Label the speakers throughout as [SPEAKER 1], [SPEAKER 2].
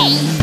[SPEAKER 1] Hey!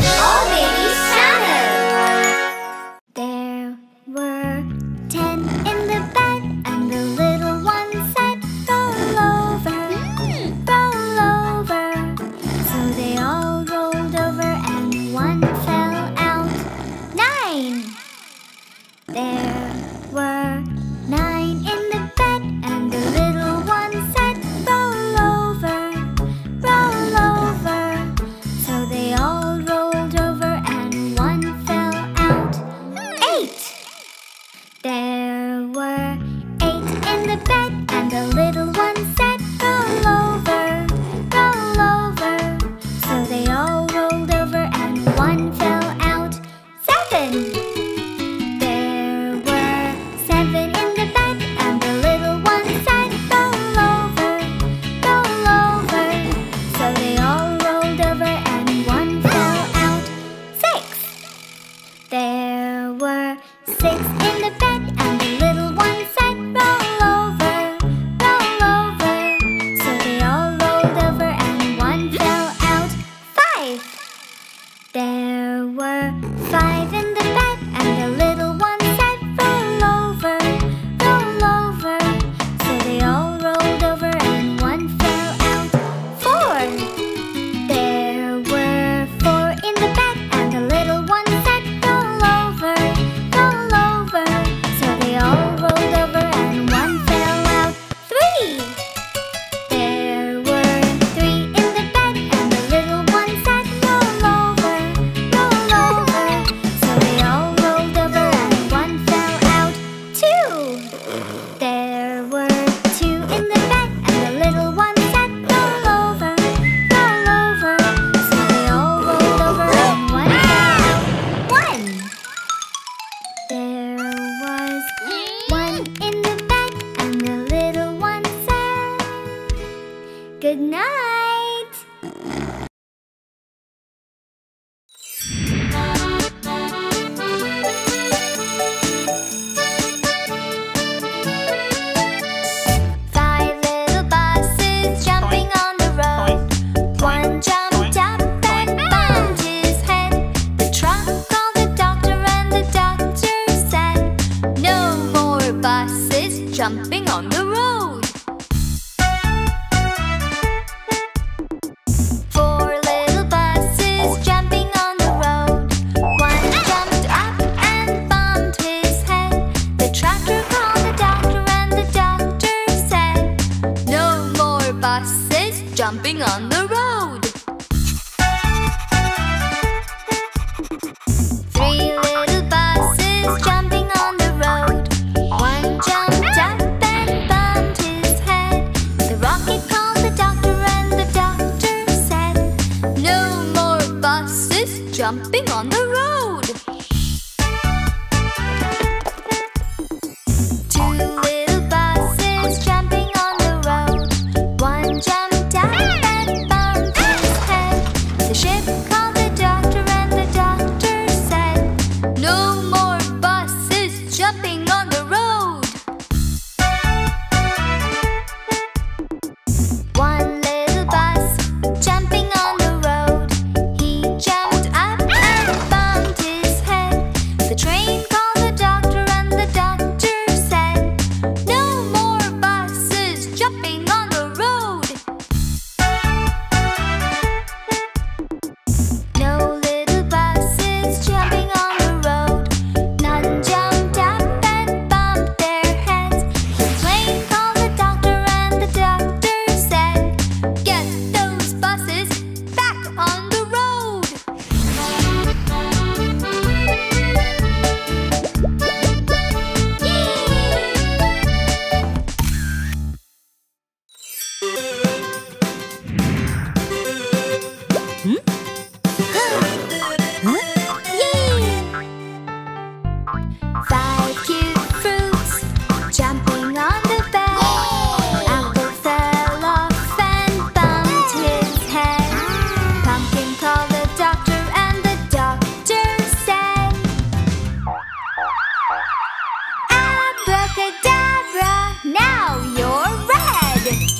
[SPEAKER 1] thank you jumping on the road. Zebra, now you're red!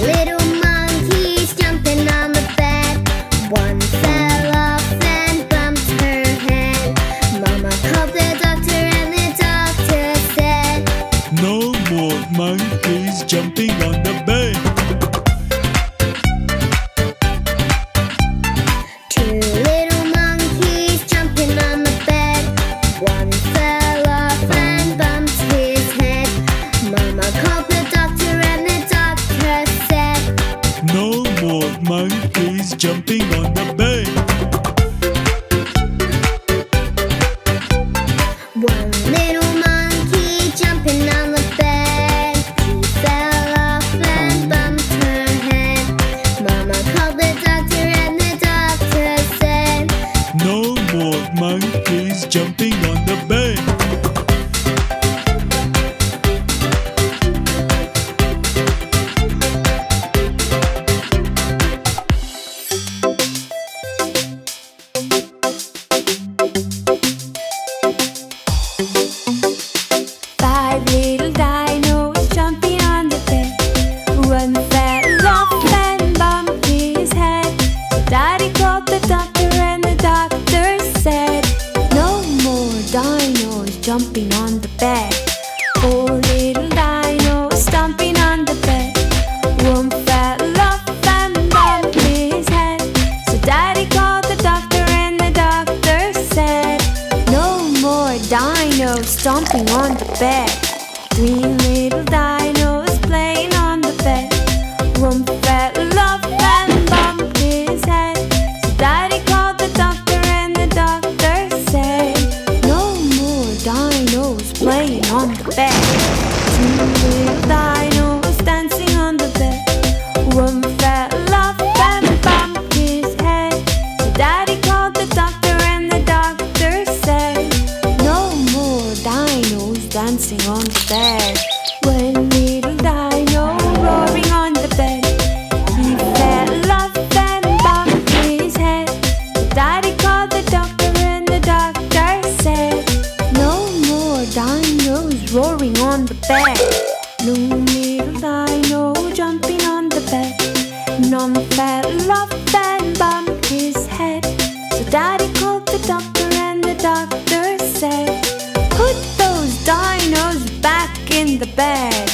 [SPEAKER 1] Called jumping. dino stomping on the bed. Green little dino. on the bed. No needles, I no jumping on the bed. And on the love and bumped his head. So daddy called the doctor, and the doctor said, Put those dinos back in the bed.